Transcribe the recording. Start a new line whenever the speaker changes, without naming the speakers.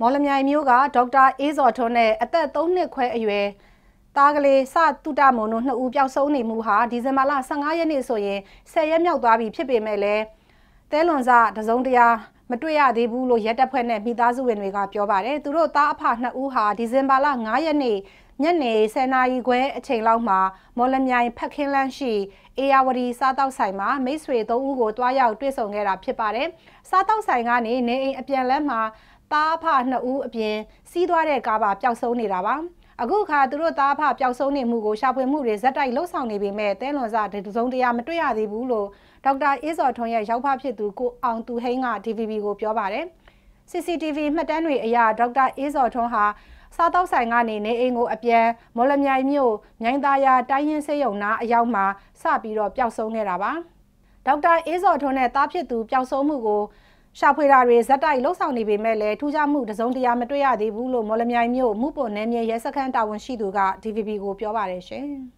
မော်လမြိုင်မျိုးကဒေါက်တာအေးစော်ထွန်းနဲ့အသက်3နှစ်ခွဲအရွယ်သားကလေးစတုတမုံတို့နှစ်ဦးပျောက်ဆုံးနေမှုဟာဒီဇင်ဘာလ15ရက်နေ့ဆိုရင်10ရက်မြောက်သွားပြီဖြစ်ပေမဲ့လည်းတဲလွန်စတစုံတရာ မတွေ့ရသေးဘူးလို့ရဲတပ်ဖွဲ့နဲ့မိသားစုဝင်တွေကပြောပါတယ်သူတို့သားအဖနှစ်ဦးဟာဒီဇင်ဘာလ9ရက်နေ့ညနေ10နာရီခွဲအချိန်လောက်မှာမော်လမြိုင်ဖက်ခင်းလန်းရှိအေယာဝတီစားတောက်ဆိုင်မှာမိတ်ဆွေ၃ဦးကိုတွားရောက်တွေ့ဆုံခဲ့တာဖြစ်ပါတယ်စားတောက်ဆိုင်ကနေနေအိမ်အပြန်လန်းမှာသားအဖနှစ်ဦးအပြင်စီးသွားတဲ့ကားပါပျောက်ဆုံးနေတာပါ အခုခါသူတို့သားဖပျောက်ဆုံးနေမှုကိုရှာဖွေမှုတွေဇက်တိုက်လှုပ်ဆောင်နေပေမဲ့တဲလွန်စတစုံတရာမတွေ့ရသေးဘူးလို့ဒေါက်တာအေးစော်ထွန်းရဲ့ရောက်ဖဖြစ်သူကိုအောင်သူဟိန်းက DVB ကိုပြောပါတယ် CCTV မှတ်တမ်းတွေအရဒေါက်တာအေးစော်ထွန်းဟာစားတောက်ဆိုင်ကနေနေအိမ်ကိုအပြန်မော်လမြိုင်မြို့မြိုင်သားရတိုင်းရင်းစေးရုံနာအရောက်မှာစပြီးတော့ပျောက်ဆုံးခဲ့တာပါဒေါက်တာအေးစော်ထွန်းနဲ့တားဖြစ်သူပျောက်ဆုံးမှုကို ရှာဖွေတာတွေဇက်တိုက်လှုပ်ဆောင်နေပေမဲ့လည်းထူးခြားမှုတစုံတရာမတွေ့ရသေးဘူးလို့မော်လမြိုင်မြို့မှုပေါ်နယ်မြေရဲစခန်းတာဝန်ရှိသူက DVB ကိုပြောပါတယ်ရှင်။